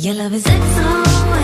Your love is XO,